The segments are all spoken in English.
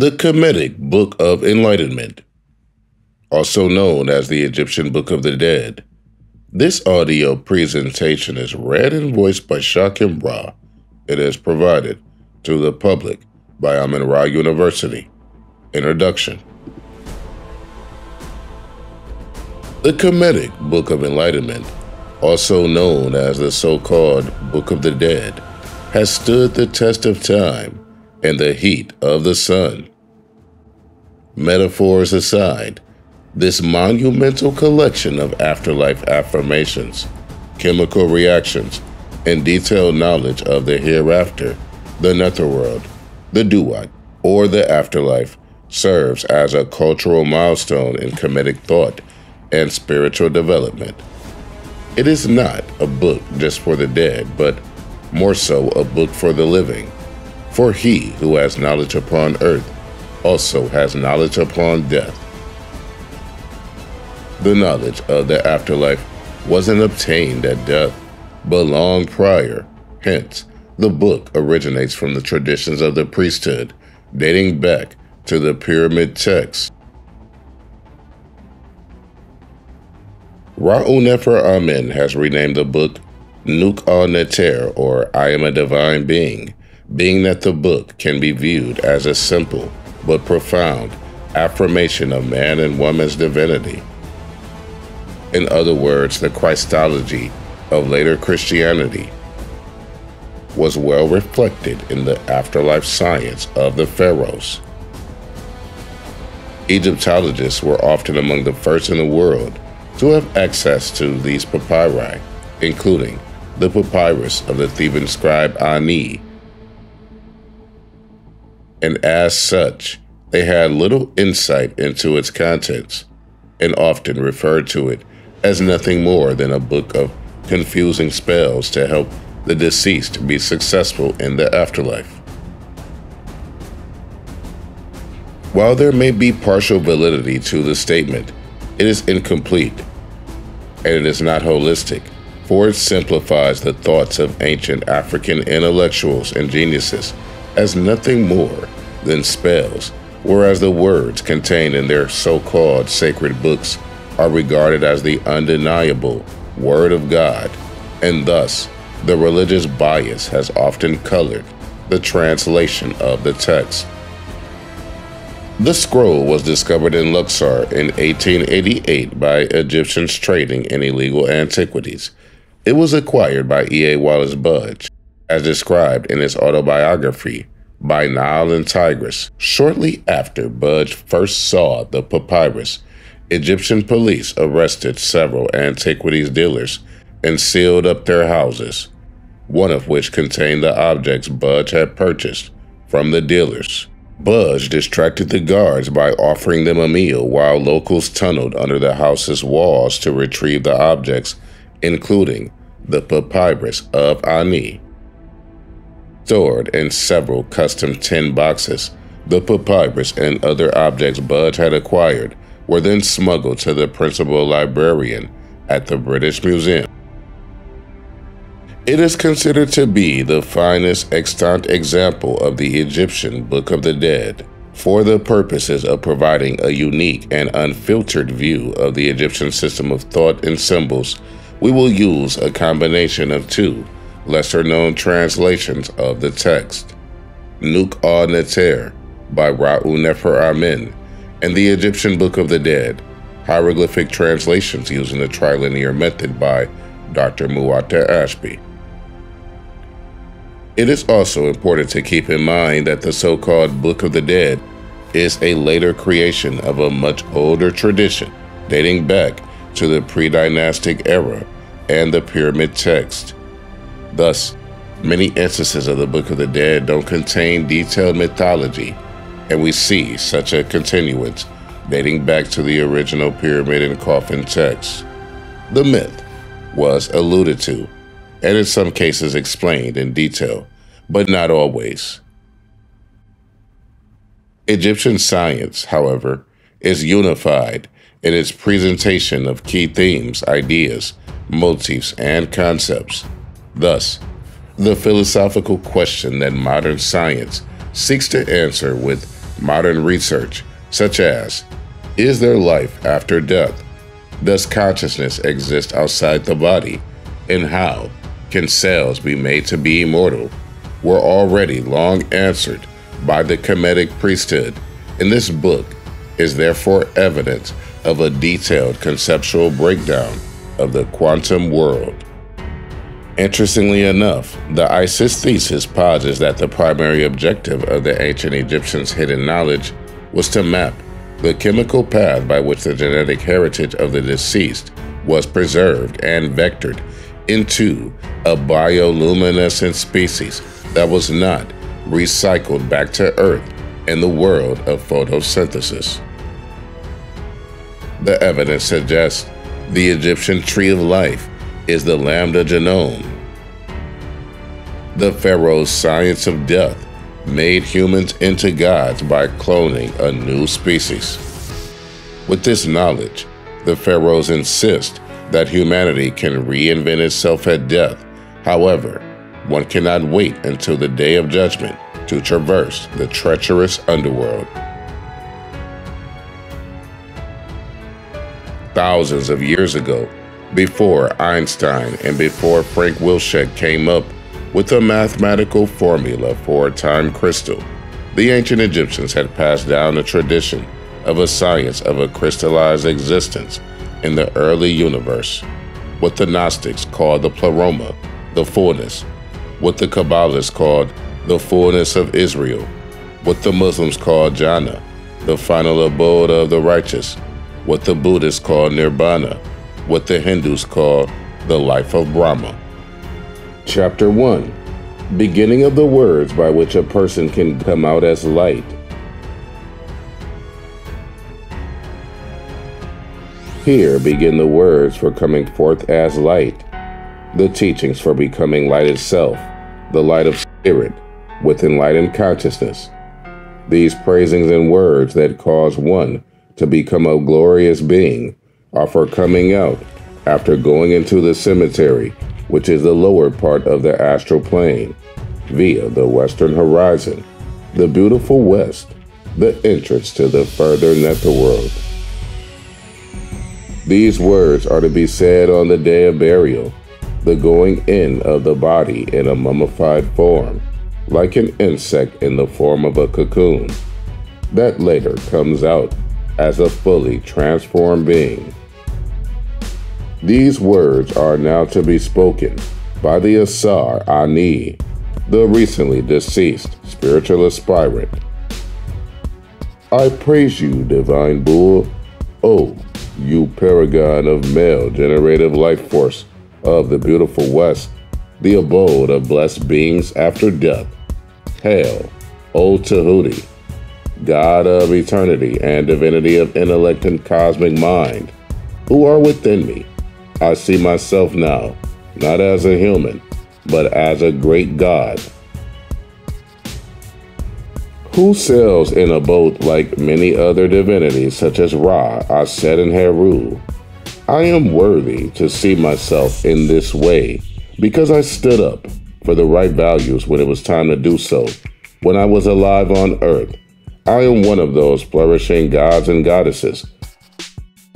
The Kemetic Book of Enlightenment, also known as the Egyptian Book of the Dead. This audio presentation is read and voiced by Shakim Ra. It is provided to the public by Amen Ra University. Introduction The Kemetic Book of Enlightenment, also known as the so called Book of the Dead, has stood the test of time and the heat of the sun. Metaphors aside, this monumental collection of afterlife affirmations, chemical reactions, and detailed knowledge of the hereafter, the netherworld, the duat, or the afterlife serves as a cultural milestone in Kemetic thought and spiritual development. It is not a book just for the dead, but more so a book for the living for he who has knowledge upon earth also has knowledge upon death. The knowledge of the afterlife wasn't obtained at death, but long prior. Hence, the book originates from the traditions of the priesthood, dating back to the pyramid texts. Ra'u Nefer Amen has renamed the book Nuk al Neter, or I Am a Divine Being, being that the book can be viewed as a simple but profound affirmation of man and woman's divinity. In other words, the Christology of later Christianity was well reflected in the afterlife science of the pharaohs. Egyptologists were often among the first in the world to have access to these papyri, including the papyrus of the Theban scribe Ani, and as such, they had little insight into its contents and often referred to it as nothing more than a book of confusing spells to help the deceased be successful in the afterlife. While there may be partial validity to the statement, it is incomplete and it is not holistic, for it simplifies the thoughts of ancient African intellectuals and geniuses as nothing more than spells, whereas the words contained in their so called sacred books are regarded as the undeniable Word of God, and thus the religious bias has often colored the translation of the text. The scroll was discovered in Luxor in 1888 by Egyptians trading in illegal antiquities. It was acquired by E.A. Wallace Budge as described in his autobiography, By Nile and Tigris. Shortly after Budge first saw the papyrus, Egyptian police arrested several antiquities dealers and sealed up their houses, one of which contained the objects Budge had purchased from the dealers. Budge distracted the guards by offering them a meal while locals tunneled under the house's walls to retrieve the objects, including the papyrus of Ani stored in several custom tin boxes. The papyrus and other objects Budge had acquired were then smuggled to the principal librarian at the British Museum. It is considered to be the finest extant example of the Egyptian Book of the Dead for the purposes of providing a unique and unfiltered view of the Egyptian system of thought and symbols. We will use a combination of two lesser known translations of the text Nuk al Neter by Ra'u Nefer Amen and the Egyptian Book of the Dead, hieroglyphic translations using the trilinear method by Dr. Muata Ashby. It is also important to keep in mind that the so called Book of the Dead is a later creation of a much older tradition dating back to the pre dynastic era and the pyramid text. Thus, many instances of the Book of the Dead don't contain detailed mythology, and we see such a continuance dating back to the original pyramid and coffin texts. The myth was alluded to, and in some cases explained in detail, but not always. Egyptian science, however, is unified in its presentation of key themes, ideas, motifs, and concepts. Thus, the philosophical question that modern science seeks to answer with modern research, such as Is there life after death? Does consciousness exist outside the body? And how can cells be made to be immortal? Were already long answered by the Kemetic priesthood. and this book is therefore evidence of a detailed conceptual breakdown of the quantum world. Interestingly enough, the Isis thesis posits that the primary objective of the ancient Egyptians' hidden knowledge was to map the chemical path by which the genetic heritage of the deceased was preserved and vectored into a bioluminescent species that was not recycled back to Earth in the world of photosynthesis. The evidence suggests the Egyptian tree of life is the lambda genome. The pharaoh's science of death made humans into gods by cloning a new species. With this knowledge, the pharaohs insist that humanity can reinvent itself at death. However, one cannot wait until the day of judgment to traverse the treacherous underworld. Thousands of years ago, before Einstein and before Frank Wilczek came up with a mathematical formula for a time crystal, the ancient Egyptians had passed down a tradition of a science of a crystallized existence in the early universe, what the Gnostics called the pleroma, the fullness, what the Kabbalists called the fullness of Israel, what the Muslims call Jannah, the final abode of the righteous, what the Buddhists call Nirvana, what the Hindus call the life of Brahma. Chapter 1 Beginning of the words by which a person can come out as light. Here begin the words for coming forth as light, the teachings for becoming light itself, the light of spirit, with enlightened consciousness. These praisings and words that cause one to become a glorious being are for coming out after going into the cemetery, which is the lower part of the astral plane, via the western horizon, the beautiful west, the entrance to the further netherworld. These words are to be said on the day of burial, the going in of the body in a mummified form, like an insect in the form of a cocoon, that later comes out as a fully transformed being. These words are now to be spoken by the Asar Ani, the recently deceased spiritual aspirant. I praise you, divine bull, O you paragon of male generative life force of the beautiful West, the abode of blessed beings after death. Hail, O Tahuti, God of eternity and divinity of intellect and cosmic mind, who are within me. I see myself now, not as a human, but as a great God who sails in a boat like many other divinities such as Ra, Aset, and Heru. I am worthy to see myself in this way because I stood up for the right values when it was time to do so. When I was alive on earth, I am one of those flourishing gods and goddesses.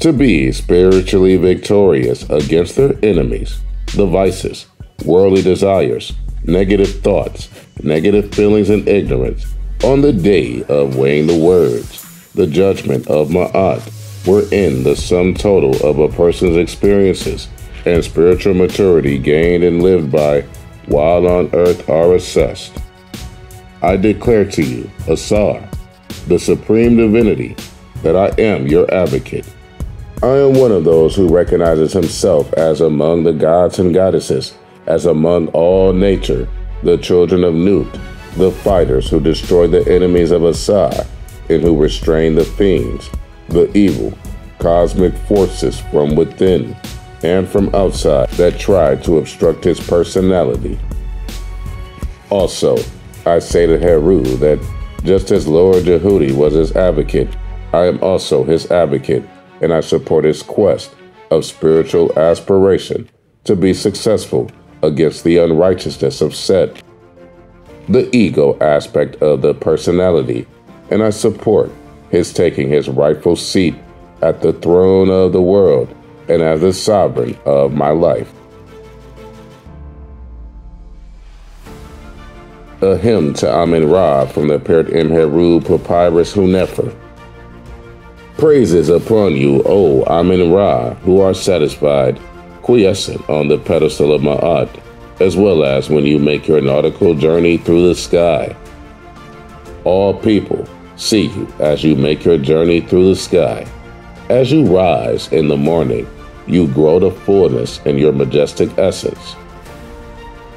To be spiritually victorious against their enemies, the vices, worldly desires, negative thoughts, negative feelings, and ignorance on the day of weighing the words, the judgment of Ma'at, wherein the sum total of a person's experiences and spiritual maturity gained and lived by while on earth are assessed. I declare to you, Asar, the supreme divinity, that I am your advocate. I am one of those who recognizes himself as among the gods and goddesses, as among all nature, the children of Nut, the fighters who destroy the enemies of Asar and who restrain the fiends, the evil, cosmic forces from within and from outside that try to obstruct his personality. Also, I say to Heru that just as Lord Jehudi was his advocate, I am also his advocate, and I support his quest of spiritual aspiration to be successful against the unrighteousness of Set the ego aspect of the personality, and I support his taking his rightful seat at the throne of the world and as the sovereign of my life. A hymn to Amin Ra from the Pert Imheru Papyrus Hunefer. Praises upon you, O Amin Ra, who are satisfied, quiescent on the pedestal of Ma'at, as well as when you make your nautical journey through the sky. All people see you as you make your journey through the sky. As you rise in the morning, you grow to fullness in your majestic essence.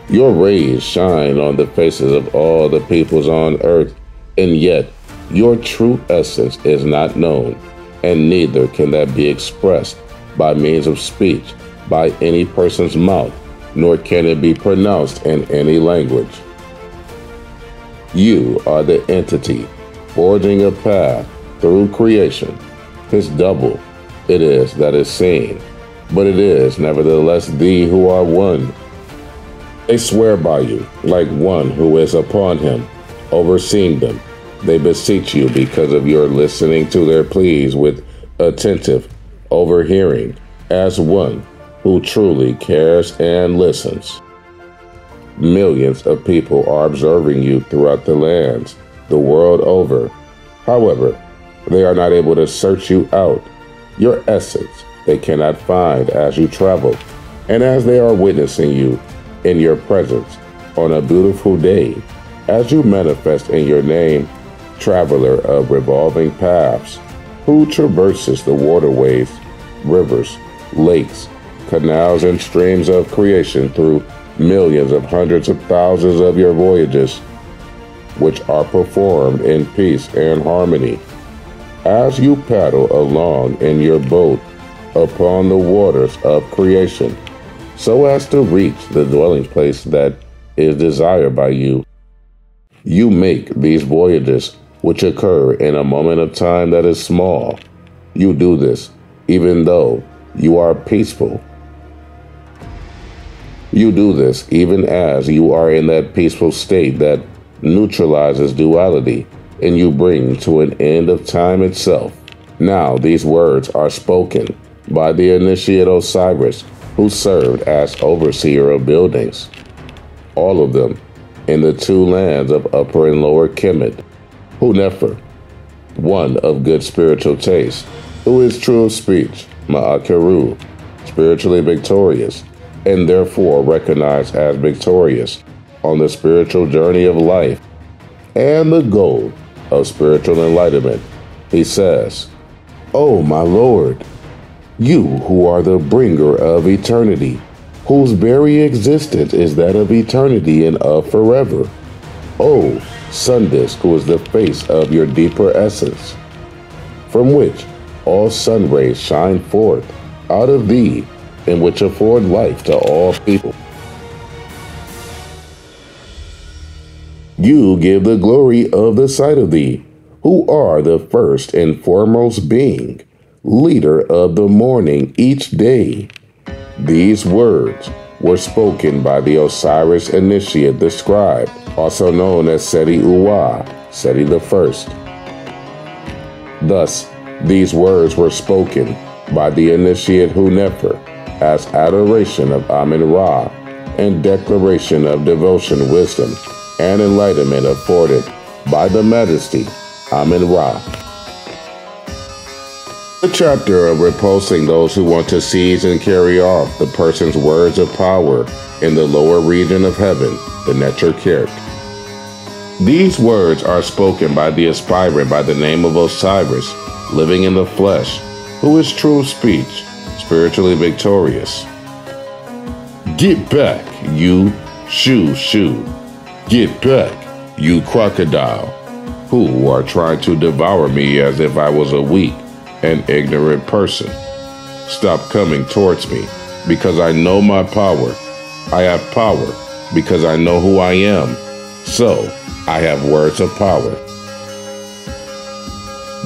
Your rays shine on the faces of all the peoples on earth, and yet your true essence is not known, and neither can that be expressed by means of speech by any person's mouth, nor can it be pronounced in any language. You are the entity forging a path through creation. His double it is that is seen, but it is nevertheless thee who are one. They swear by you, like one who is upon him, overseeing them. They beseech you because of your listening to their pleas with attentive overhearing, as one who truly cares and listens. Millions of people are observing you throughout the lands, the world over. However, they are not able to search you out. Your essence they cannot find as you travel, and as they are witnessing you in your presence on a beautiful day, as you manifest in your name, traveler of revolving paths, who traverses the waterways, rivers, lakes, canals and streams of creation through millions of hundreds of thousands of your voyages, which are performed in peace and harmony. As you paddle along in your boat upon the waters of creation, so as to reach the dwelling place that is desired by you, you make these voyages which occur in a moment of time that is small. You do this even though you are peaceful you do this even as you are in that peaceful state that neutralizes duality and you bring to an end of time itself. Now, these words are spoken by the initiate Osiris, who served as overseer of buildings, all of them in the two lands of Upper and Lower Kemet, Hunefer, one of good spiritual taste, who is true of speech, Ma'akeru, spiritually victorious, and therefore recognized as victorious on the spiritual journey of life and the goal of spiritual enlightenment. He says, O oh, my Lord, you who are the bringer of eternity, whose very existence is that of eternity and of forever. Oh, sun disk, who is the face of your deeper essence, from which all sun rays shine forth out of thee and which afford life to all people. You give the glory of the sight of thee, who are the first and foremost being, leader of the morning each day. These words were spoken by the Osiris Initiate the scribe, also known as Seti Uwa, Seti First. Thus, these words were spoken by the Initiate Hunefer, as adoration of Amin Ra and declaration of devotion, wisdom, and enlightenment afforded by the Majesty Amin Ra. The chapter of repulsing those who want to seize and carry off the person's words of power in the lower region of heaven, the Neturkert. These words are spoken by the aspirant by the name of Osiris, living in the flesh, who is true speech spiritually victorious. Get back, you Shu Shu. Get back, you crocodile, who are trying to devour me as if I was a weak and ignorant person. Stop coming towards me because I know my power. I have power because I know who I am. So I have words of power.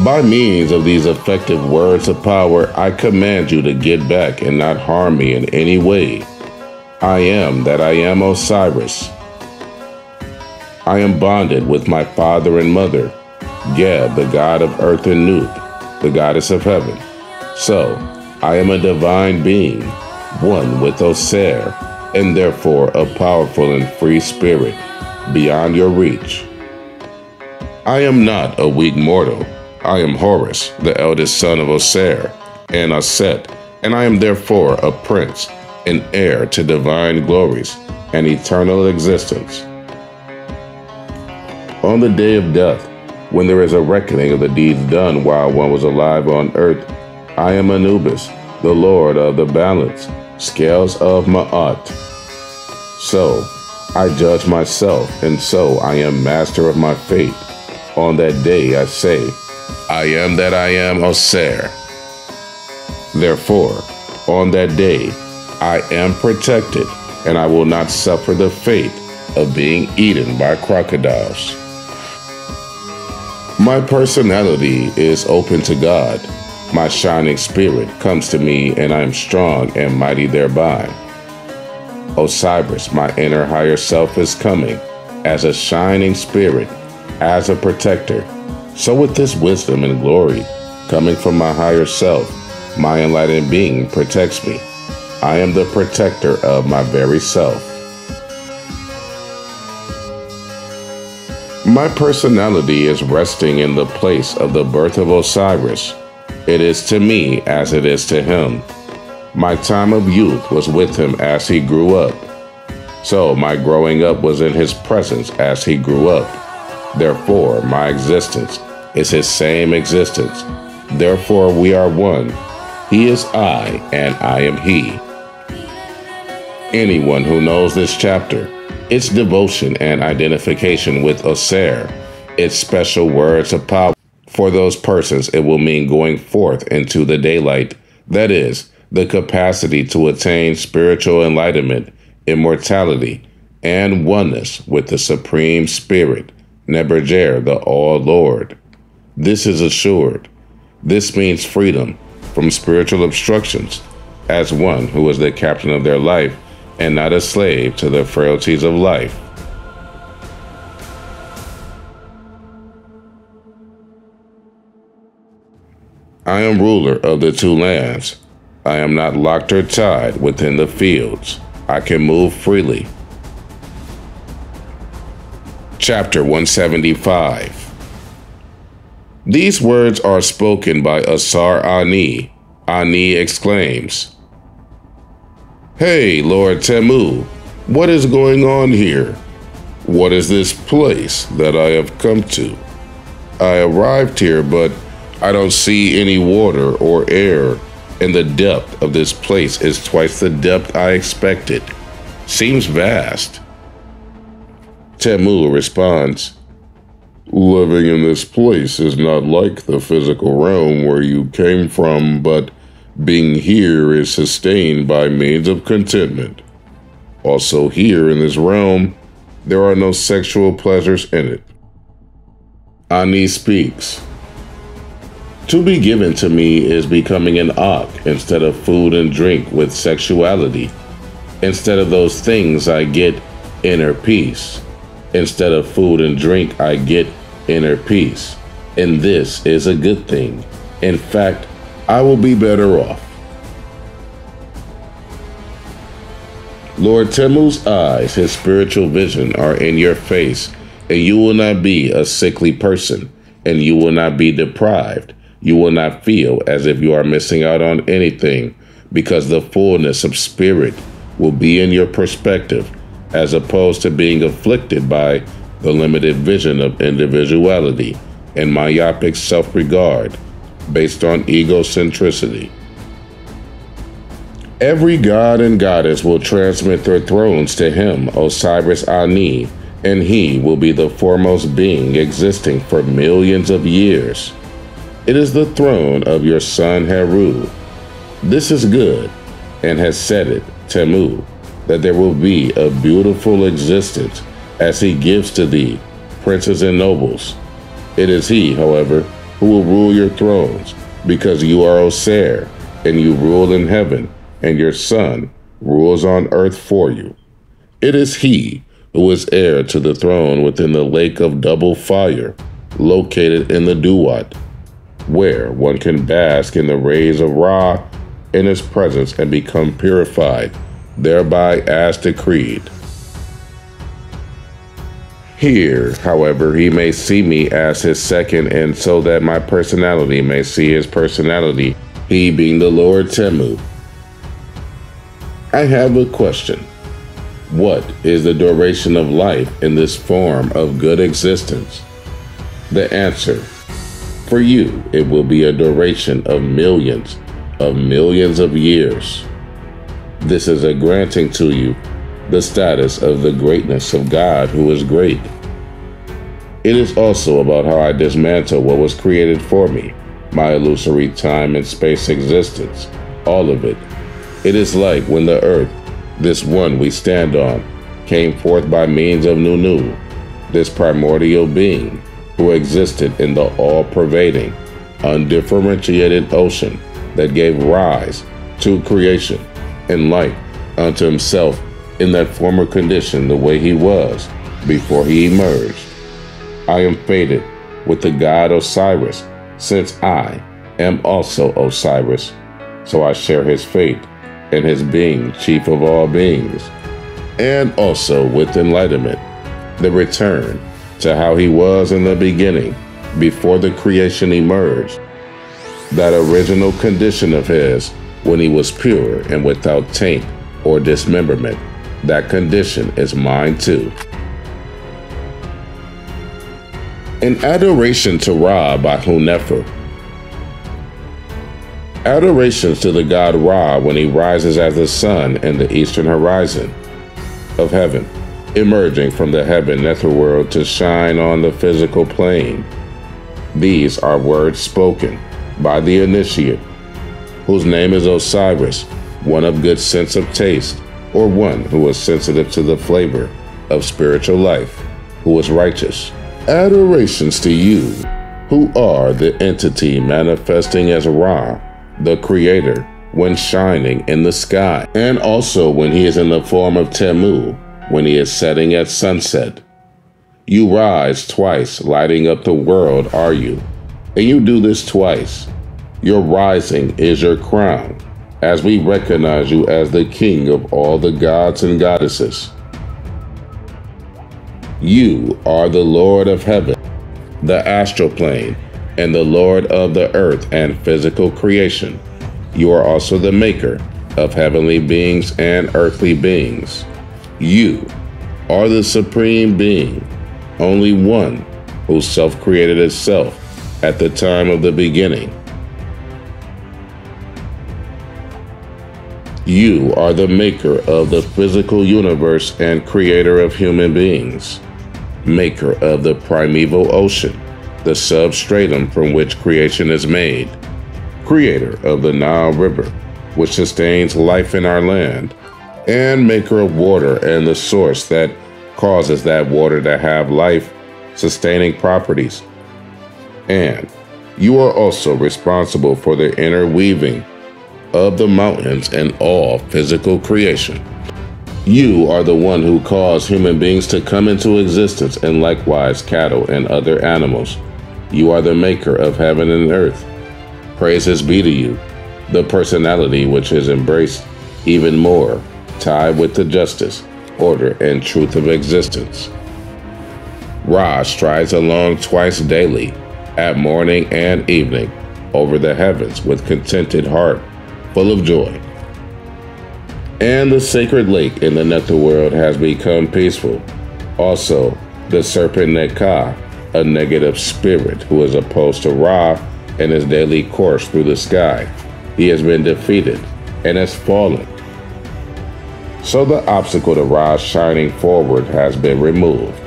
By means of these effective words of power, I command you to get back and not harm me in any way. I am that I am Osiris. I am bonded with my father and mother, Geb, the god of earth, and Nut, the goddess of heaven. So, I am a divine being, one with Oser, and therefore a powerful and free spirit, beyond your reach. I am not a weak mortal. I am Horus, the eldest son of Oser, and Aset, and I am therefore a prince, an heir to divine glories and eternal existence. On the day of death, when there is a reckoning of the deeds done while one was alive on earth, I am Anubis, the Lord of the balance, scales of Ma'at. So, I judge myself, and so I am master of my fate. On that day I say, I am that I am Oser. Therefore, on that day, I am protected, and I will not suffer the fate of being eaten by crocodiles. My personality is open to God. My shining spirit comes to me, and I am strong and mighty thereby. Osiris, my inner higher self, is coming as a shining spirit, as a protector. So, with this wisdom and glory coming from my higher self, my enlightened being protects me. I am the protector of my very self. My personality is resting in the place of the birth of Osiris. It is to me as it is to him. My time of youth was with him as he grew up. So my growing up was in his presence as he grew up. Therefore, my existence is his same existence. Therefore, we are one. He is I, and I am he anyone who knows this chapter, its devotion and identification with Oser, its special words of power. For those persons, it will mean going forth into the daylight, that is, the capacity to attain spiritual enlightenment, immortality, and oneness with the Supreme Spirit, Neberger, the All Lord. This is assured. This means freedom from spiritual obstructions as one who is the captain of their life and not a slave to the frailties of life. I am ruler of the two lands. I am not locked or tied within the fields. I can move freely. Chapter 175 These words are spoken by Asar Ani. Ani exclaims, Hey, Lord Temu, what is going on here? What is this place that I have come to? I arrived here, but I don't see any water or air, and the depth of this place is twice the depth I expected. Seems vast. Temu responds, Living in this place is not like the physical realm where you came from, but being here is sustained by means of contentment. Also, here in this realm, there are no sexual pleasures in it. Ani speaks. To be given to me is becoming an Ak instead of food and drink with sexuality. Instead of those things, I get inner peace. Instead of food and drink, I get inner peace. And this is a good thing. In fact, I will be better off. Lord Temu's eyes, his spiritual vision, are in your face, and you will not be a sickly person, and you will not be deprived. You will not feel as if you are missing out on anything, because the fullness of spirit will be in your perspective, as opposed to being afflicted by the limited vision of individuality and myopic self regard based on egocentricity. Every god and goddess will transmit their thrones to him, Osiris Ani, and he will be the foremost being existing for millions of years. It is the throne of your son Heru. This is good, and has said it, Temu, that there will be a beautiful existence as he gives to thee, princes and nobles. It is he, however, who will rule your thrones, because you are Oser, and you rule in heaven, and your son rules on earth for you. It is he who is heir to the throne within the lake of double fire, located in the Duat, where one can bask in the rays of Ra in his presence and become purified, thereby as decreed. Here, however, he may see me as his second, and so that my personality may see his personality, he being the Lord Temu. I have a question. What is the duration of life in this form of good existence? The answer for you, it will be a duration of millions of millions of years. This is a granting to you the status of the greatness of God who is great. It is also about how I dismantle what was created for me, my illusory time and space existence, all of it. It is like when the earth this one we stand on, came forth by means of Nunu, this primordial being who existed in the all pervading, undifferentiated ocean that gave rise to creation and light unto himself in that former condition the way he was before he emerged. I am fated with the god Osiris, since I am also Osiris, so I share his fate and his being chief of all beings, and also with enlightenment, the return to how he was in the beginning, before the creation emerged, that original condition of his when he was pure and without taint or dismemberment. That condition is mine too. In adoration to Ra by Hunefer, Adorations to the god Ra when he rises as the sun in the eastern horizon of heaven, emerging from the heaven netherworld to shine on the physical plane. These are words spoken by the initiate, whose name is Osiris, one of good sense of taste, or one who is sensitive to the flavor of spiritual life, who is righteous. Adorations to you, who are the entity manifesting as Ra the Creator, when shining in the sky, and also when he is in the form of Temu, when he is setting at sunset. You rise twice, lighting up the world, are you? And you do this twice. Your rising is your crown, as we recognize you as the king of all the gods and goddesses. You are the Lord of heaven, the astral plane, and the Lord of the earth and physical creation. You are also the maker of heavenly beings and earthly beings. You are the supreme being, only one who self created itself at the time of the beginning. You are the maker of the physical universe and creator of human beings, maker of the primeval ocean the substratum from which creation is made, creator of the Nile River, which sustains life in our land, and maker of water and the source that causes that water to have life sustaining properties. And you are also responsible for the interweaving of the mountains and all physical creation. You are the one who caused human beings to come into existence, and likewise cattle and other animals. You are the maker of heaven and earth. Praises be to you, the personality which is embraced even more, tied with the justice, order, and truth of existence. Ra strides along twice daily, at morning and evening, over the heavens with contented heart, full of joy. And the sacred lake in the netherworld has become peaceful. Also, the serpent Nekah a negative spirit who is opposed to Ra in his daily course through the sky. He has been defeated and has fallen. So the obstacle to Ra shining forward has been removed.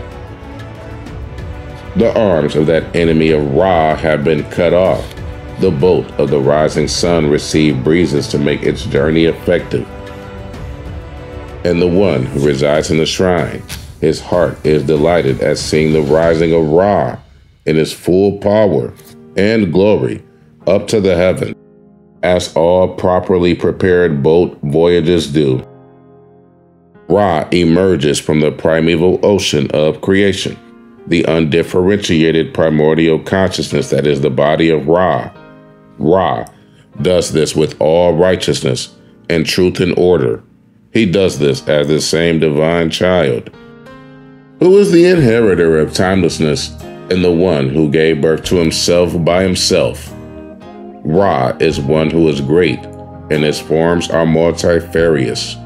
The arms of that enemy of Ra have been cut off. The boat of the rising sun received breezes to make its journey effective. And the one who resides in the shrine his heart is delighted at seeing the rising of Ra in his full power and glory up to the heaven, as all properly prepared boat voyages do. Ra emerges from the primeval ocean of creation, the undifferentiated primordial consciousness that is the body of Ra. Ra does this with all righteousness and truth and order. He does this as the same divine child, who is the inheritor of timelessness and the one who gave birth to himself by himself. Ra is one who is great, and his forms are multifarious.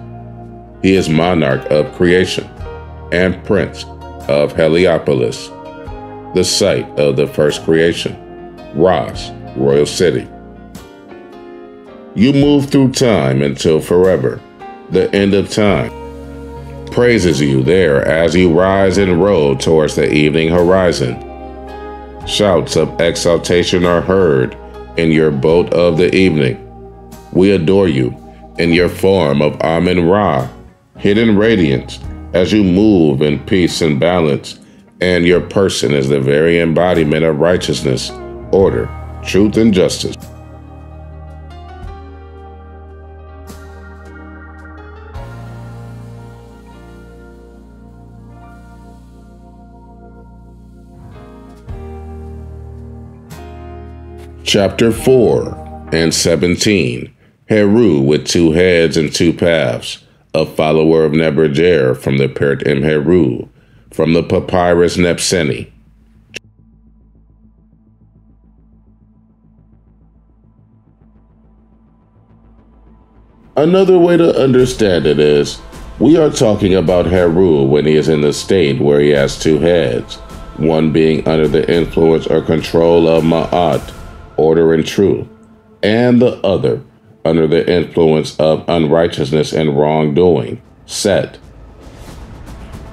He is monarch of creation and prince of Heliopolis, the site of the first creation, Ra's royal city. You move through time until forever, the end of time. Praises you there as you rise and roll towards the evening horizon. Shouts of exaltation are heard in your boat of the evening. We adore you in your form of Amen Ra, hidden radiance, as you move in peace and balance, and your person is the very embodiment of righteousness, order, truth, and justice. Chapter 4 and 17 Heru with two heads and two paths, a follower of Nebuchadnezzar from the Pert Im Heru, from the papyrus Nebseni. Another way to understand it is we are talking about Heru when he is in the state where he has two heads, one being under the influence or control of Ma'at order, and truth, and the other under the influence of unrighteousness and wrongdoing. Set.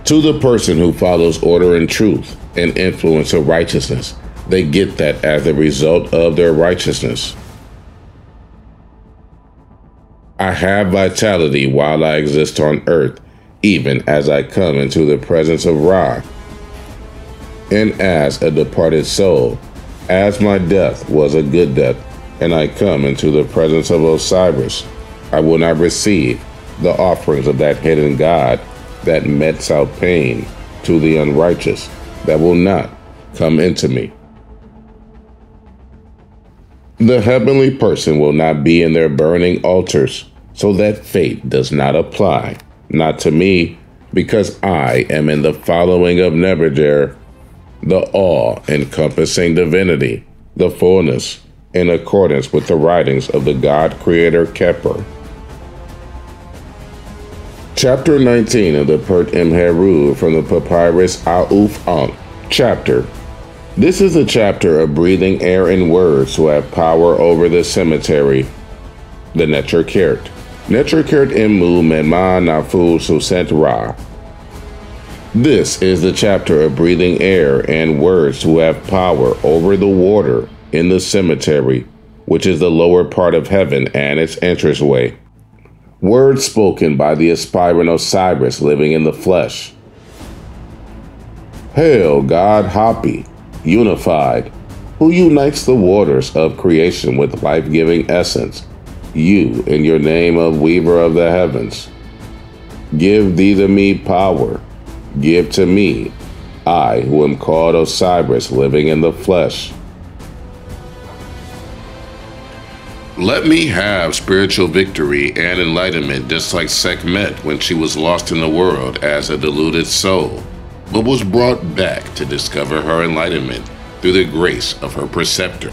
To the person who follows order and truth and influence of righteousness, they get that as a result of their righteousness. I have vitality while I exist on earth, even as I come into the presence of Ra. And as a departed soul, as my death was a good death, and I come into the presence of Osiris, I will not receive the offerings of that hidden God that metes out pain to the unrighteous, that will not come into me. The heavenly person will not be in their burning altars, so that fate does not apply, not to me, because I am in the following of Nebuchadnezzar the awe encompassing divinity, the fullness, in accordance with the writings of the God Creator Kepler. Chapter 19 of the Pert Imheru from the Papyrus Auf Ankh. Chapter. This is a chapter of breathing air and words who have power over the cemetery, the Necherkert. Necherkert Immu Menma Nafu Susent Ra. This is the chapter of breathing air and words who have power over the water in the cemetery, which is the lower part of heaven and its entranceway. Words spoken by the aspirant Osiris living in the flesh. Hail, God Hapi, unified, who unites the waters of creation with life giving essence, you in your name of Weaver of the heavens. Give thee to me power Give to me, I who am called Osiris, living in the flesh. Let me have spiritual victory and enlightenment just like Sekhmet when she was lost in the world as a deluded soul, but was brought back to discover her enlightenment through the grace of her preceptor.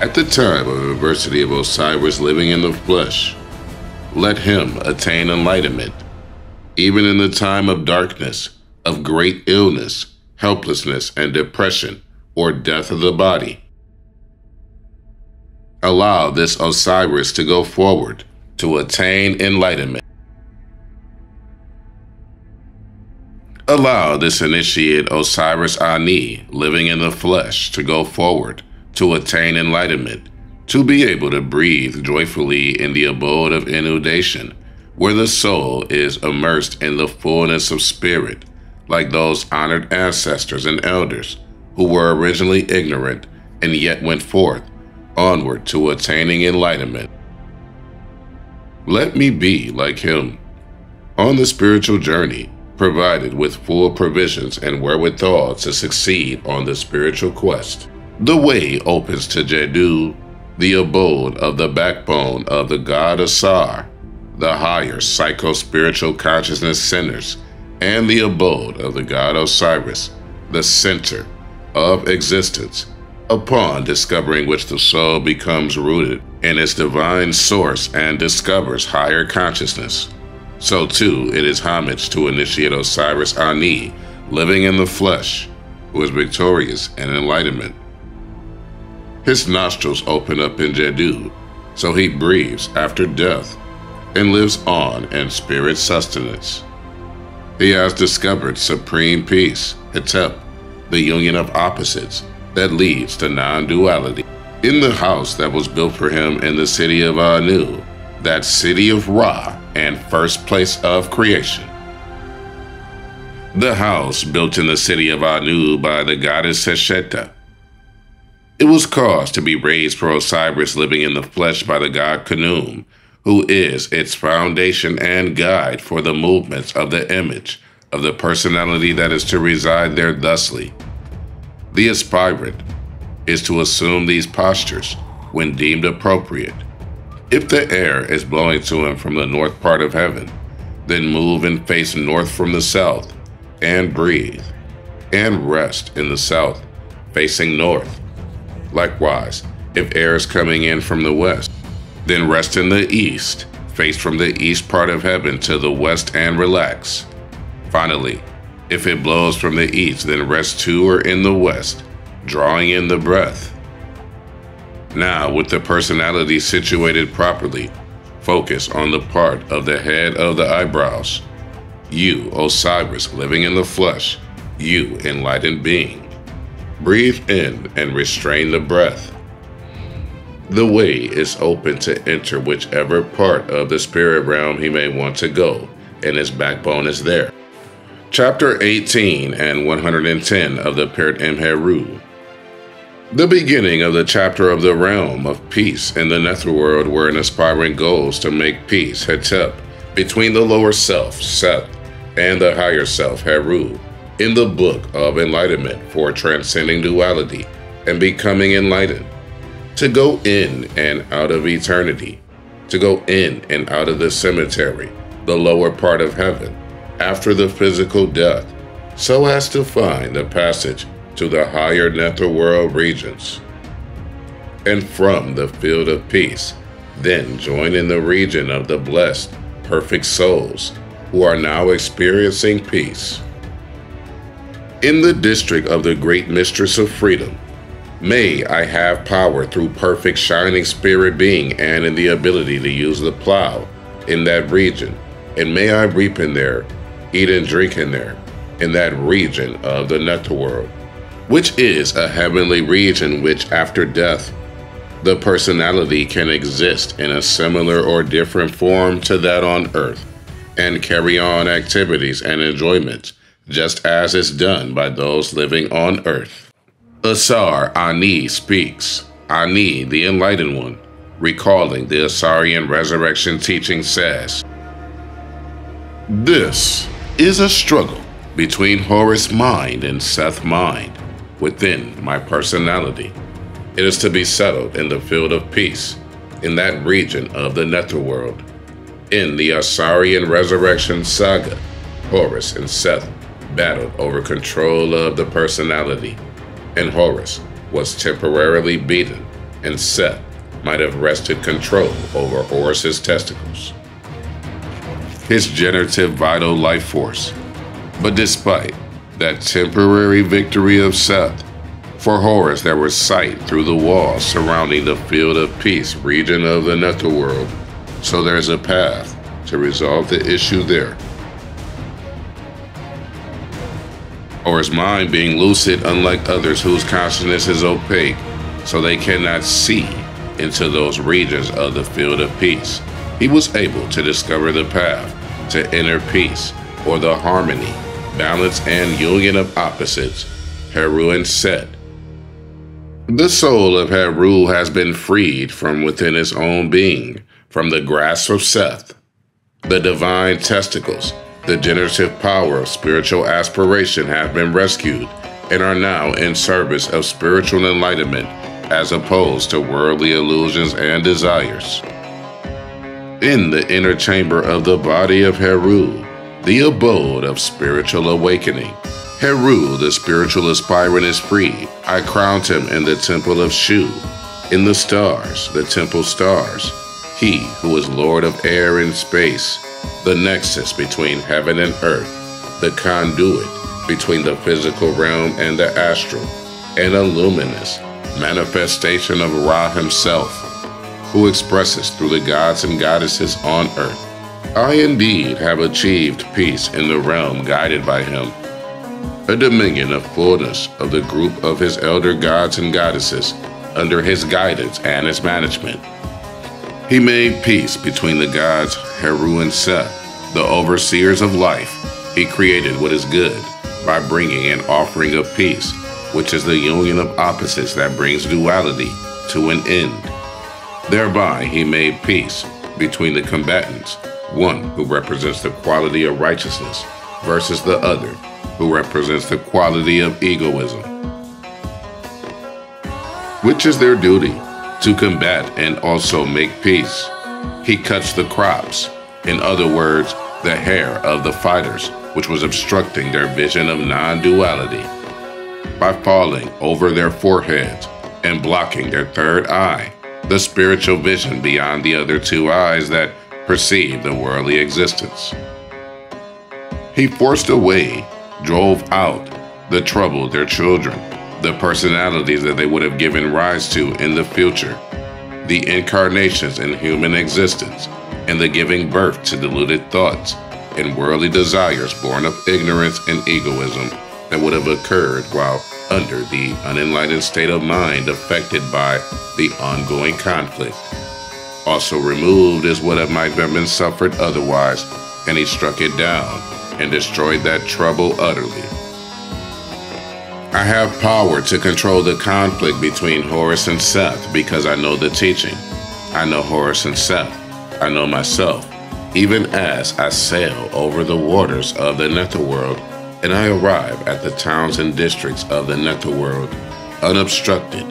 At the time of adversity of Osiris living in the flesh, let him attain enlightenment even in the time of darkness, of great illness, helplessness, and depression, or death of the body. Allow this Osiris to go forward to attain enlightenment. Allow this initiate Osiris Ani, living in the flesh, to go forward to attain enlightenment, to be able to breathe joyfully in the abode of inundation where the soul is immersed in the fullness of spirit, like those honored ancestors and elders who were originally ignorant and yet went forth onward to attaining enlightenment. Let me be like him on the spiritual journey provided with full provisions and wherewithal to succeed on the spiritual quest. The way opens to Jeddu, the abode of the backbone of the god Asar, the higher psycho-spiritual consciousness centers, and the abode of the god Osiris, the center of existence, upon discovering which the soul becomes rooted in its divine source and discovers higher consciousness. So too it is homage to initiate Osiris Ani, living in the flesh, who is victorious in enlightenment. His nostrils open up in Jeddu, so he breathes after death and lives on in spirit sustenance. He has discovered supreme peace, Hetep, the union of opposites that leads to non duality. In the house that was built for him in the city of Anu, that city of Ra and first place of creation. The house built in the city of Anu by the goddess Sesheta. It was caused to be raised for Osiris living in the flesh by the god Khnum, who is its foundation and guide for the movements of the image of the personality that is to reside there thusly. The aspirant is to assume these postures when deemed appropriate. If the air is blowing to him from the north part of heaven, then move and face north from the south, and breathe, and rest in the south, facing north. Likewise, if air is coming in from the west, then rest in the east, face from the east part of heaven to the west and relax. Finally, if it blows from the east, then rest to or in the west, drawing in the breath. Now, with the personality situated properly, focus on the part of the head of the eyebrows. You, Osiris, living in the flesh, you, enlightened being. Breathe in and restrain the breath. The way is open to enter whichever part of the spirit realm he may want to go, and his backbone is there. Chapter 18 and 110 of the Pert em Heru. The beginning of the chapter of the realm of peace in the netherworld where an aspiring goes to make peace, Hetep, between the lower self, Seth, and the higher self, Heru, in the book of enlightenment for transcending duality and becoming enlightened. To go in and out of eternity, to go in and out of the cemetery, the lower part of heaven, after the physical death, so as to find the passage to the higher netherworld regions. And from the field of peace, then join in the region of the blessed, perfect souls who are now experiencing peace. In the district of the great mistress of freedom, may I have power through perfect shining spirit being and in the ability to use the plow in that region, and may I reap in there eat and drink in there, in that region of the netherworld, which is a heavenly region which, after death, the personality can exist in a similar or different form to that on earth and carry on activities and enjoyments just as is done by those living on earth. Asar Ani speaks, Ani, the enlightened one, recalling the Asarian resurrection teaching says, This is a struggle between Horus mind and Seth mind within my personality. It is to be settled in the field of peace, in that region of the netherworld. In the Asarian resurrection saga, Horus and Seth battled over control of the personality, and Horus was temporarily beaten, and Seth might have wrested control over Horus's testicles his generative vital life force. But despite that temporary victory of Seth, for Horus there was sight through the walls surrounding the field of peace region of the netherworld, so there's a path to resolve the issue there. Horus' mind being lucid, unlike others whose consciousness is opaque, so they cannot see into those regions of the field of peace. He was able to discover the path to inner peace or the harmony, balance, and union of opposites, Heru and Set. The soul of Heru has been freed from within its own being, from the grasp of Seth. The divine testicles The generative power of spiritual aspiration have been rescued and are now in service of spiritual enlightenment as opposed to worldly illusions and desires. In the inner chamber of the body of Heru, the abode of spiritual awakening, Heru, the spiritual aspirant, is free. I crowned him in the temple of Shu, in the stars, the temple stars. He who is Lord of air and space, the nexus between heaven and earth, the conduit between the physical realm and the astral, and a luminous manifestation of Ra himself, who expresses through the gods and goddesses on earth. I indeed have achieved peace in the realm guided by him a dominion of fullness of the group of his elder gods and goddesses under his guidance and his management. He made peace between the gods Heru and Seth, the overseers of life. He created what is good by bringing an offering of peace, which is the union of opposites that brings duality to an end. Thereby, he made peace between the combatants, one who represents the quality of righteousness versus the other who represents the quality of egoism, which is their duty to combat and also make peace. He cuts the crops, in other words, the hair of the fighters, which was obstructing their vision of non duality, by falling over their foreheads and blocking their third eye, the spiritual vision beyond the other two eyes that perceive the worldly existence. He forced away drove out the trouble their children, the personalities that they would have given rise to in the future, the incarnations in human existence, and the giving birth to deluded thoughts and worldly desires born of ignorance and egoism that would have occurred while under the unenlightened state of mind affected by the ongoing conflict. Also removed is what might have been suffered otherwise, and he struck it down and destroyed that trouble utterly. I have power to control the conflict between Horus and Seth because I know the teaching. I know Horus and Seth. I know myself, even as I sail over the waters of the netherworld and I arrive at the towns and districts of the netherworld unobstructed.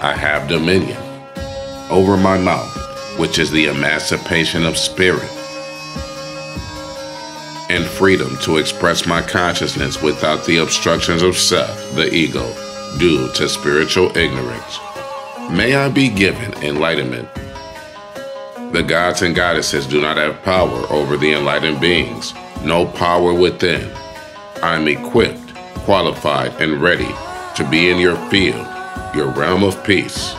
I have dominion over my mouth, which is the emancipation of spirit and freedom to express my consciousness without the obstructions of Seth, the ego, due to spiritual ignorance. May I be given enlightenment. The gods and goddesses do not have power over the enlightened beings, no power within. I am equipped, qualified, and ready to be in your field, your realm of peace.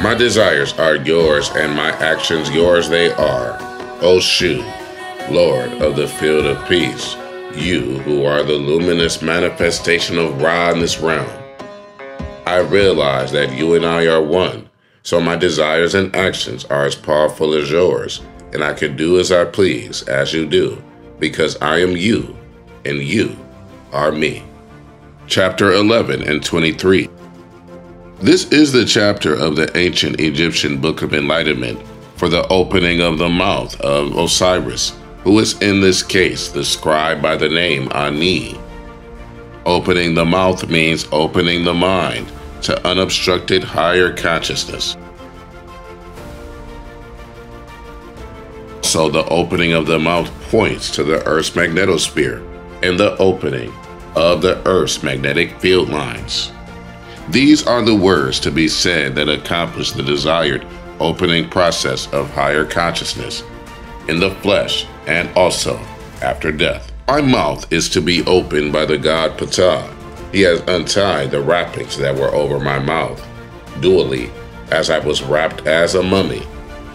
My desires are yours, and my actions yours they are. O Shu, Lord of the field of peace, you who are the luminous manifestation of Ra in this realm. I realize that you and I are one, so my desires and actions are as powerful as yours, and I can do as I please, as you do, because I am you, and you are me. Chapter 11 and 23. This is the chapter of the ancient Egyptian Book of Enlightenment for the opening of the mouth of Osiris who is in this case described by the name Ani. Opening the mouth means opening the mind to unobstructed higher consciousness. So the opening of the mouth points to the Earth's magnetosphere and the opening of the Earth's magnetic field lines. These are the words to be said that accomplish the desired opening process of higher consciousness in the flesh and also after death. My mouth is to be opened by the god Ptah. He has untied the wrappings that were over my mouth, dually, as I was wrapped as a mummy,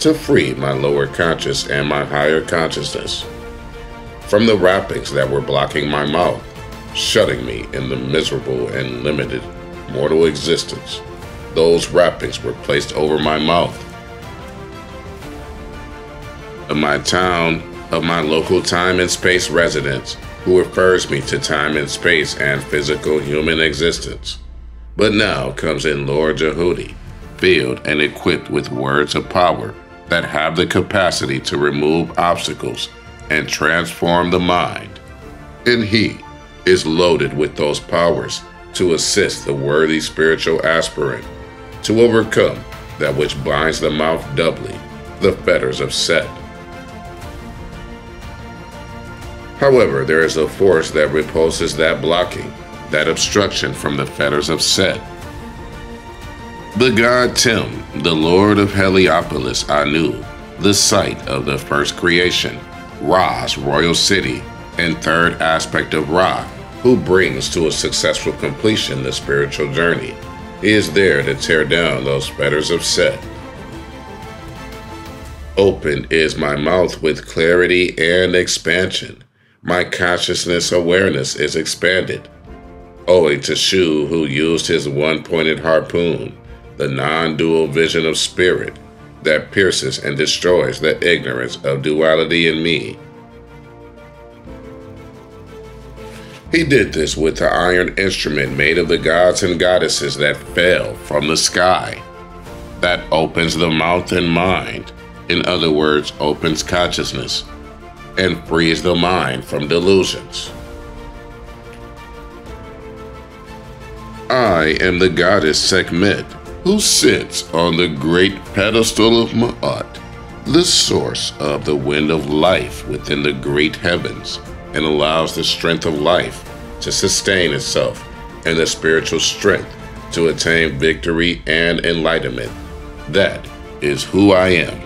to free my lower conscious and my higher consciousness from the wrappings that were blocking my mouth, shutting me in the miserable and limited mortal existence. Those wrappings were placed over my mouth. Of my town of my local time and space residence who refers me to time and space and physical human existence. But now comes in Lord Djehuti, filled and equipped with words of power that have the capacity to remove obstacles and transform the mind. And he is loaded with those powers to assist the worthy spiritual aspirant to overcome that which binds the mouth doubly, the fetters of Set. However, there is a force that repulses that blocking, that obstruction from the fetters of Set. The god Tem, the lord of Heliopolis Anu, the site of the first creation, Ra's royal city, and third aspect of Ra, who brings to a successful completion the spiritual journey, is there to tear down those fetters of Set. Open is my mouth with clarity and expansion my consciousness awareness is expanded. Owing to Shu, who used his one pointed harpoon, the non dual vision of spirit that pierces and destroys the ignorance of duality in me. He did this with the iron instrument made of the gods and goddesses that fell from the sky, that opens the mouth and mind, in other words, opens consciousness and frees the mind from delusions. I am the goddess Sekhmet, who sits on the great pedestal of Ma'at, the source of the wind of life within the great heavens, and allows the strength of life to sustain itself and the spiritual strength to attain victory and enlightenment. That is who I am,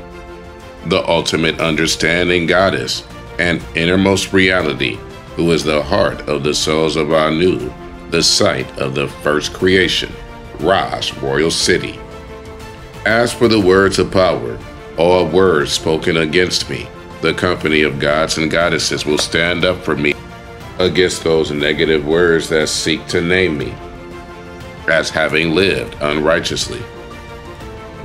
the ultimate understanding goddess and innermost reality, who is the heart of the souls of Anu, the site of the first creation, Ra's royal city. As for the words of power, all words spoken against me, the company of gods and goddesses will stand up for me against those negative words that seek to name me as having lived unrighteously.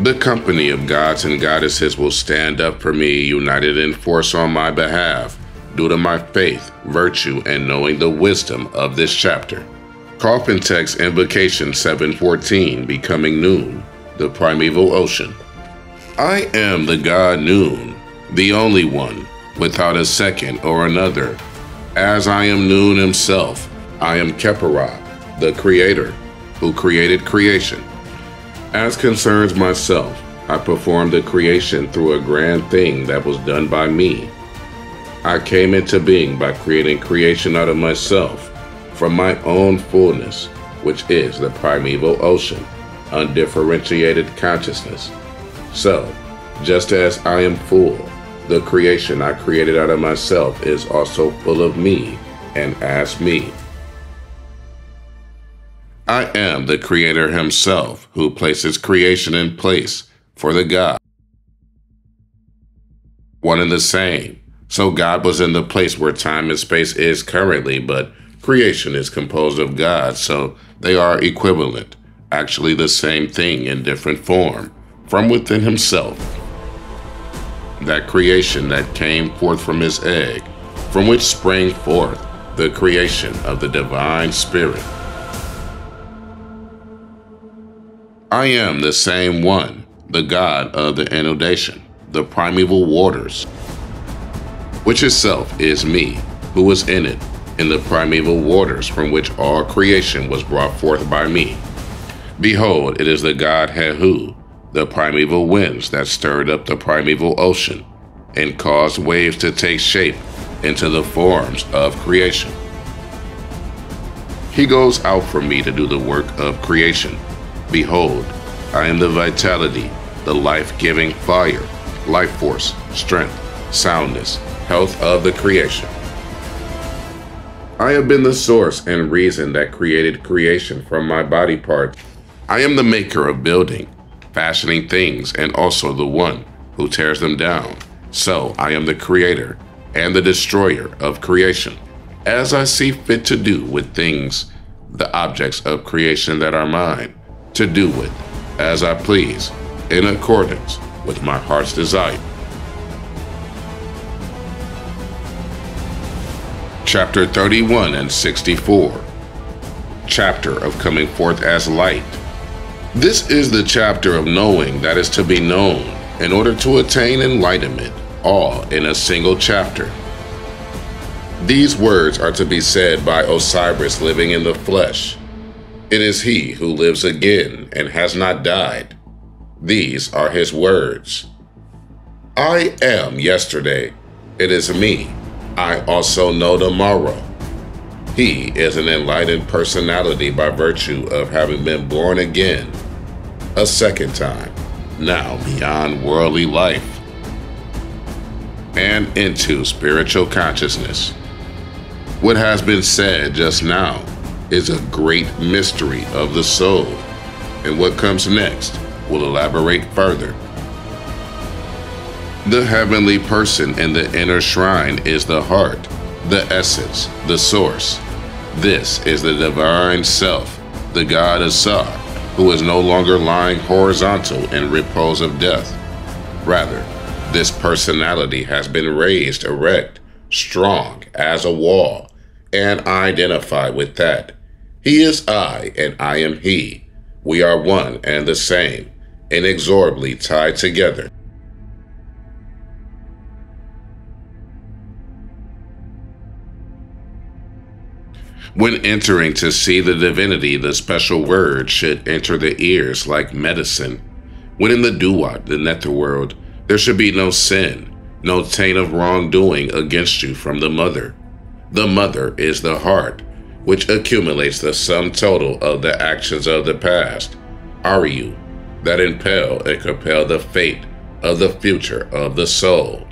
The company of gods and goddesses will stand up for me, united in force on my behalf, due to my faith, virtue, and knowing the wisdom of this chapter. Coffin text invocation 714, becoming Nun, the primeval ocean. I am the god Nun, the only one, without a second or another. As I am Nun himself, I am Khepera, the creator, who created creation. As concerns myself, I performed the creation through a grand thing that was done by me. I came into being by creating creation out of myself, from my own fullness, which is the primeval ocean, undifferentiated consciousness. So, just as I am full, the creation I created out of myself is also full of me and as me. I am the Creator Himself who places creation in place for the God. One and the same. So God was in the place where time and space is currently, but creation is composed of God, so they are equivalent, actually the same thing in different form, from within Himself. That creation that came forth from His egg, from which sprang forth the creation of the Divine Spirit. I am the same one, the God of the inundation, the primeval waters, which itself is me, who was in it, in the primeval waters from which all creation was brought forth by me. Behold, it is the God Hehu, the primeval winds that stirred up the primeval ocean and caused waves to take shape into the forms of creation. He goes out from me to do the work of creation Behold, I am the vitality, the life giving fire, life force, strength, soundness, health of the creation. I have been the source and reason that created creation from my body parts. I am the maker of building, fashioning things, and also the one who tears them down. So I am the creator and the destroyer of creation, as I see fit to do with things, the objects of creation that are mine to do with as I please in accordance with my heart's desire. Chapter 31 and 64 Chapter of Coming Forth as Light. This is the chapter of knowing that is to be known in order to attain enlightenment, all in a single chapter. These words are to be said by Osiris living in the flesh. It is he who lives again and has not died. These are his words. I am yesterday. It is me. I also know tomorrow. He is an enlightened personality by virtue of having been born again, a second time, now beyond worldly life, and into spiritual consciousness. What has been said just now is a great mystery of the soul, and what comes next will elaborate further. The heavenly person in the inner shrine is the heart, the essence, the source. This is the divine self, the God Asar, who is no longer lying horizontal in repose of death. Rather, this personality has been raised erect, strong as a wall, and identify with that. He is I, and I am He. We are one and the same, inexorably tied together. When entering to see the divinity, the special word should enter the ears like medicine. When in the duat, the netherworld, there should be no sin, no taint of wrongdoing against you from the mother. The mother is the heart, which accumulates the sum total of the actions of the past. Are you that impel and compel the fate of the future of the soul?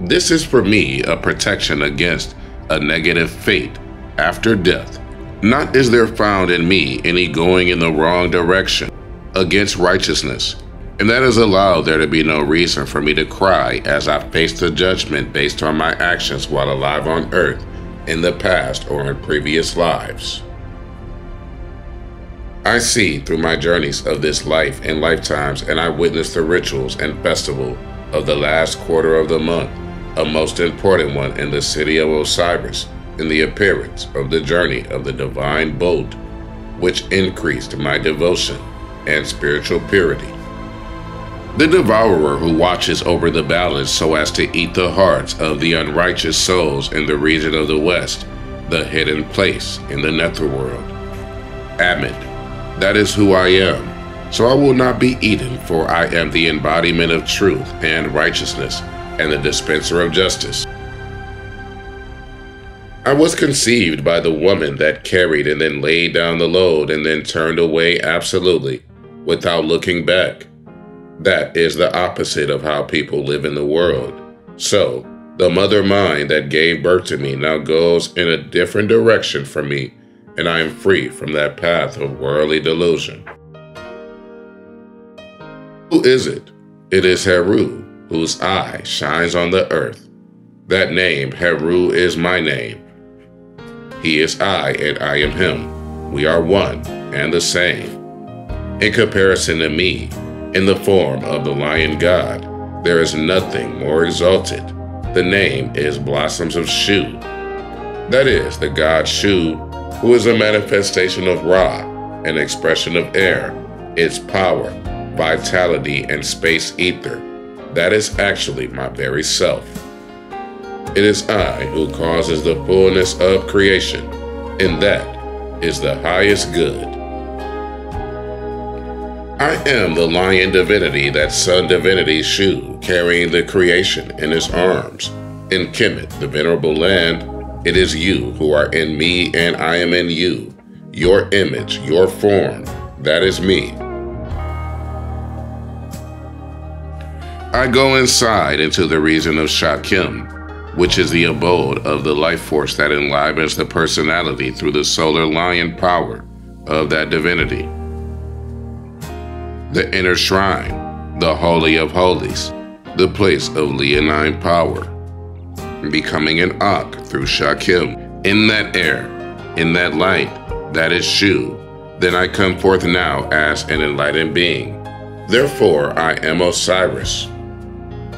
This is for me a protection against a negative fate after death. Not is there found in me any going in the wrong direction against righteousness, and that has allowed there to be no reason for me to cry as I face the judgment based on my actions while alive on earth in the past or in previous lives. I see through my journeys of this life and lifetimes, and I witness the rituals and festival of the last quarter of the month, a most important one in the city of Osiris, in the appearance of the journey of the divine boat, which increased my devotion and spiritual purity. The devourer who watches over the balance so as to eat the hearts of the unrighteous souls in the region of the west, the hidden place in the netherworld. Ammit, that is who I am, so I will not be eaten, for I am the embodiment of truth and righteousness, and the dispenser of justice. I was conceived by the woman that carried and then laid down the load and then turned away absolutely, without looking back. That is the opposite of how people live in the world. So, the mother mind that gave birth to me now goes in a different direction from me, and I am free from that path of worldly delusion. Who is it? It is Heru, whose eye shines on the earth. That name, Heru, is my name. He is I, and I am him. We are one and the same. In comparison to me, in the form of the lion god. There is nothing more exalted. The name is Blossoms of Shu. That is, the god Shu, who is a manifestation of Ra, an expression of air, its power, vitality, and space ether. That is actually my very self. It is I who causes the fullness of creation, and that is the highest good. I am the lion divinity that sun divinity Shu, carrying the creation in his arms. In Kemet, the venerable land, it is you who are in me and I am in you. Your image, your form, that is me. I go inside into the region of Shakim, which is the abode of the life force that enlivens the personality through the solar lion power of that divinity the inner shrine, the Holy of Holies, the place of leonine power, becoming an Ak through Shakim. In that air, in that light, that is Shu, then I come forth now as an enlightened being. Therefore, I am Osiris.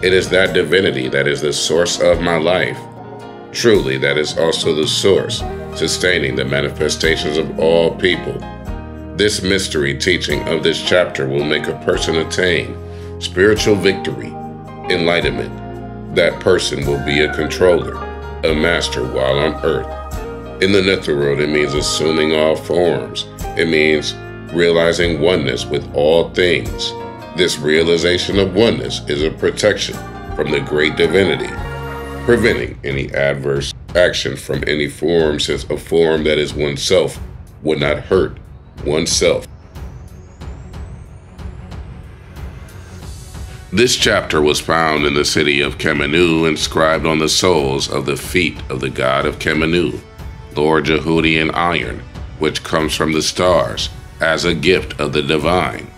It is that divinity that is the source of my life. Truly, that is also the source, sustaining the manifestations of all people. This mystery teaching of this chapter will make a person attain spiritual victory, enlightenment. That person will be a controller. a master while on earth. In the netherworld, it means assuming all forms. It means realizing oneness with all things. This realization of oneness is a protection from the great divinity, preventing any adverse action from any form, since a form that is oneself would not hurt oneself. This chapter was found in the city of Khemenu, inscribed on the soles of the feet of the god of Khemenu, Lord Djehuti in iron, which comes from the stars, as a gift of the divine.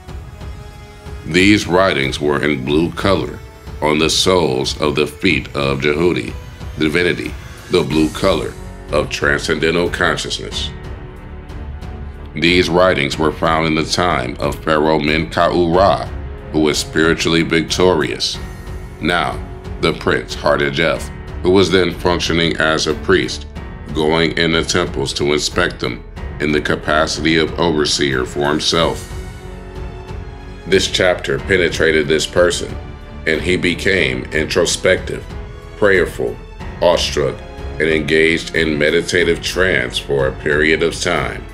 These writings were in blue color on the soles of the feet of Djehuti, divinity, the blue color of transcendental consciousness. These writings were found in the time of Pharaoh Menkau Ra, who was spiritually victorious. Now, the prince Hardijef, who was then functioning as a priest, going in the temples to inspect them in the capacity of overseer for himself. This chapter penetrated this person, and he became introspective, prayerful, awestruck, and engaged in meditative trance for a period of time.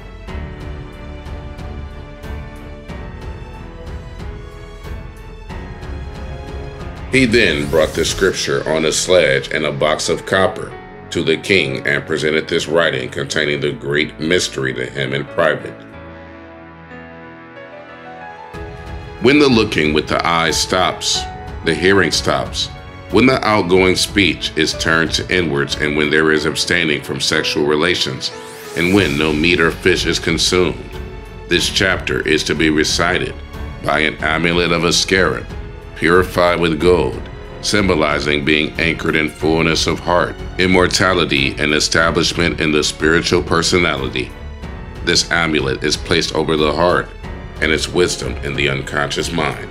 He then brought the scripture on a sledge and a box of copper to the king and presented this writing containing the great mystery to him in private. When the looking with the eyes stops, the hearing stops, when the outgoing speech is turned to inwards and when there is abstaining from sexual relations, and when no meat or fish is consumed, this chapter is to be recited by an amulet of a scarab, purified with gold, symbolizing being anchored in fullness of heart, immortality, and establishment in the spiritual personality. This amulet is placed over the heart and its wisdom in the unconscious mind.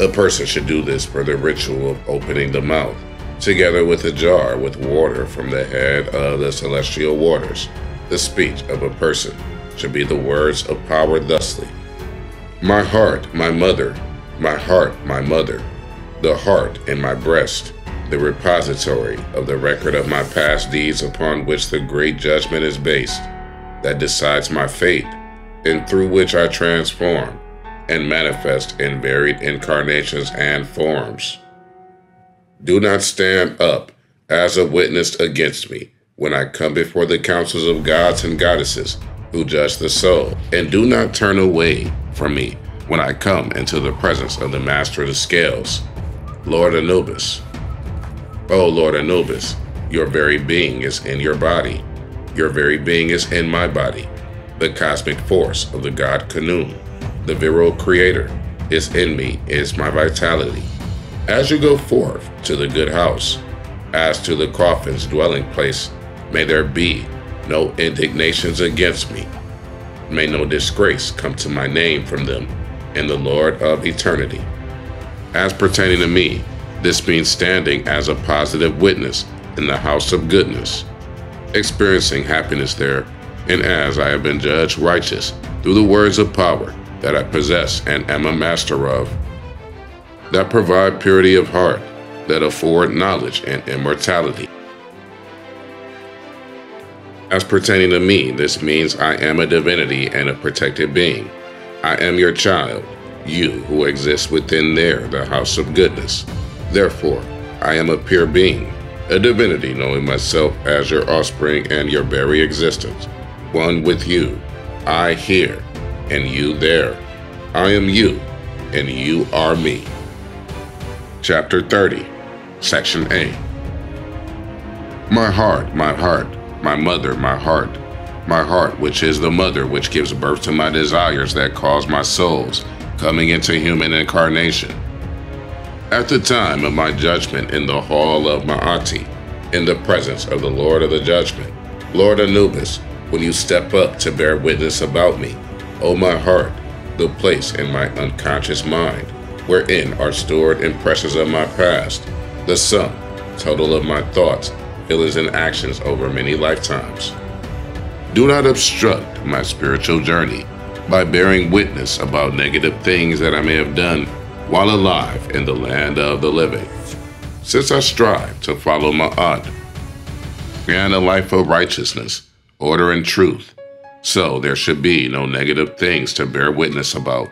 A person should do this for the ritual of opening the mouth, together with a jar with water from the head of the celestial waters. The speech of a person should be the words of power thusly My heart, my mother, my heart, my mother, the heart in my breast, the repository of the record of my past deeds upon which the great judgment is based, that decides my fate, and through which I transform and manifest in varied incarnations and forms. Do not stand up as a witness against me when I come before the councils of gods and goddesses who judge the soul, and do not turn away from me when I come into the presence of the master of the scales, Lord Anubis. O Lord Anubis, your very being is in your body. Your very being is in my body, the cosmic force of the god Khnum the virile creator, is in me, is my vitality. As you go forth to the good house, as to the coffin's dwelling place, may there be no indignations against me. May no disgrace come to my name from them in the Lord of eternity. As pertaining to me, this means standing as a positive witness in the house of goodness, experiencing happiness there, and as I have been judged righteous through the words of power that I possess and am a master of, that provide purity of heart, that afford knowledge and immortality. As pertaining to me, this means I am a divinity and a protected being. I am your child, you who exist within there, the house of goodness. Therefore, I am a pure being, a divinity knowing myself as your offspring and your very existence, one with you. I here, and you there. I am you, and you are me. Chapter 30, Section A. My heart, my heart, my mother, my heart, my heart, which is the mother which gives birth to my desires that cause my souls coming into human incarnation. At the time of my judgment in the hall of Maati, in the presence of the Lord of the judgment, Lord Anubis, when you step up to bear witness about me, O my heart, the place in my unconscious mind, wherein are stored impressions of my past, the sum, total of my thoughts, feelings, and actions over many lifetimes. Do not obstruct my spiritual journey by bearing witness about negative things that I may have done while alive in the land of the living. Since I strive to follow my Ma'at, and a life of righteousness, order, and truth. So there should be no negative things to bear witness about.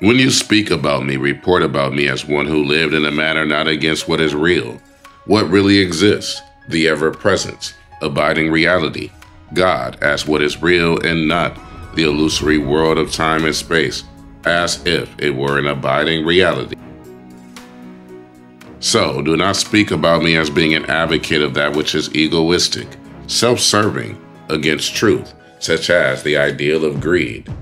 When you speak about me, report about me as one who lived in a manner not against what is real, what really exists, the ever present, abiding reality, God as what is real and not the illusory world of time and space, as if it were an abiding reality. So, do not speak about me as being an advocate of that which is egoistic, self serving, against truth, such as the ideal of greed,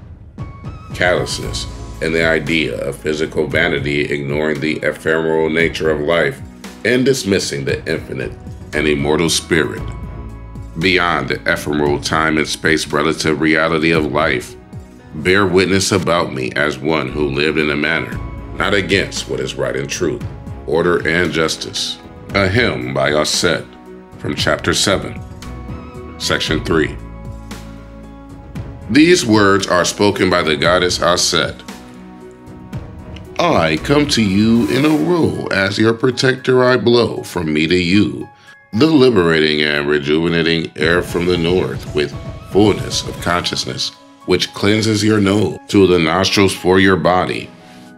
callousness, and the idea of physical vanity, ignoring the ephemeral nature of life and dismissing the infinite and immortal spirit. Beyond the ephemeral time and space relative reality of life, bear witness about me as one who lived in a manner not against what is right and truth, order and justice. A hymn by Aset from chapter 7, section 3. These words are spoken by the goddess Aset. I come to you in a role as your protector I blow from me to you, the liberating and rejuvenating air from the north with fullness of consciousness, which cleanses your nose to the nostrils for your body.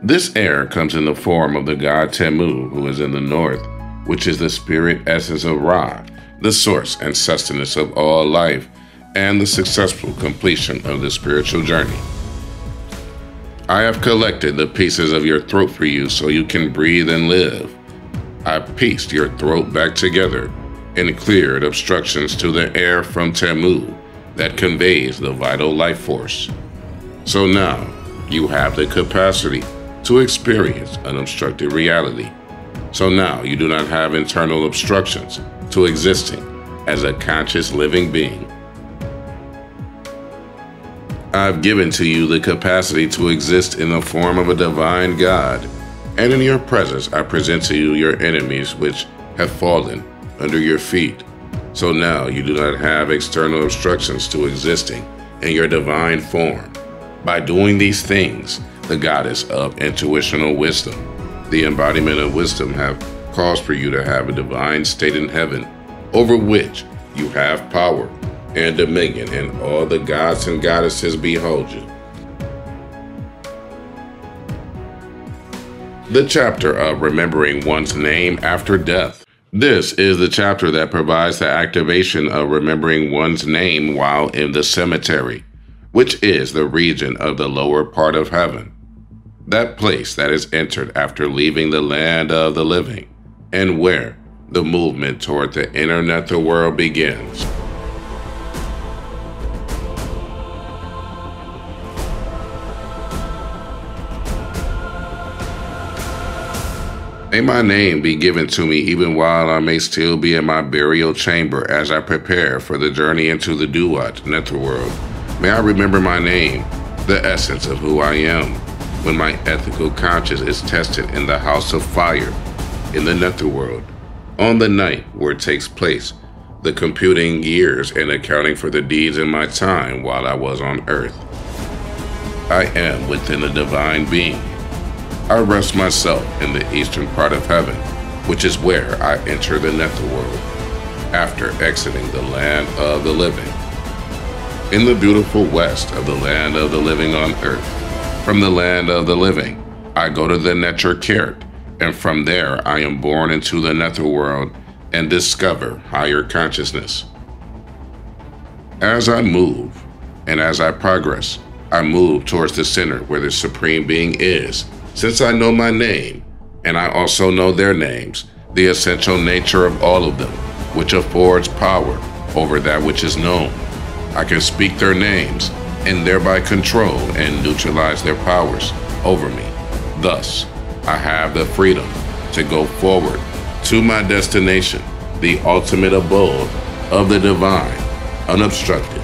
This air comes in the form of the god Temu, who is in the north, which is the spirit essence of Ra, the source and sustenance of all life, and the successful completion of the spiritual journey. I have collected the pieces of your throat for you so you can breathe and live. I pieced your throat back together and cleared obstructions to the air from Temu that conveys the vital life force. So now you have the capacity to experience unobstructed reality. So now you do not have internal obstructions to existing as a conscious living being. I've given to you the capacity to exist in the form of a divine God, and in your presence I present to you your enemies which have fallen under your feet. So now you do not have external obstructions to existing in your divine form. By doing these things, the goddess of intuitional wisdom, the embodiment of wisdom, have caused for you to have a divine state in heaven over which you have power and dominion, and all the gods and goddesses behold you. The chapter of remembering one's name after death. This is the chapter that provides the activation of remembering one's name while in the cemetery, which is the region of the lower part of heaven. That place that is entered after leaving the land of the living, and where the movement toward the inner nether world begins. May my name be given to me even while I may still be in my burial chamber as I prepare for the journey into the Duat netherworld. May I remember my name, the essence of who I am, when my ethical conscience is tested in the house of fire, in the netherworld, on the night where it takes place, the computing years and accounting for the deeds in my time while I was on earth. I am within a divine being I rest myself in the eastern part of heaven, which is where I enter the netherworld, after exiting the land of the living. In the beautiful west of the land of the living on earth, from the land of the living, I go to the Neturkert, and from there I am born into the netherworld and discover higher consciousness. As I move, and as I progress, I move towards the center where the Supreme Being is, since I know my name, and I also know their names, the essential nature of all of them, which affords power over that which is known. I can speak their names and thereby control and neutralize their powers over me. Thus, I have the freedom to go forward to my destination, the ultimate abode of the divine, unobstructed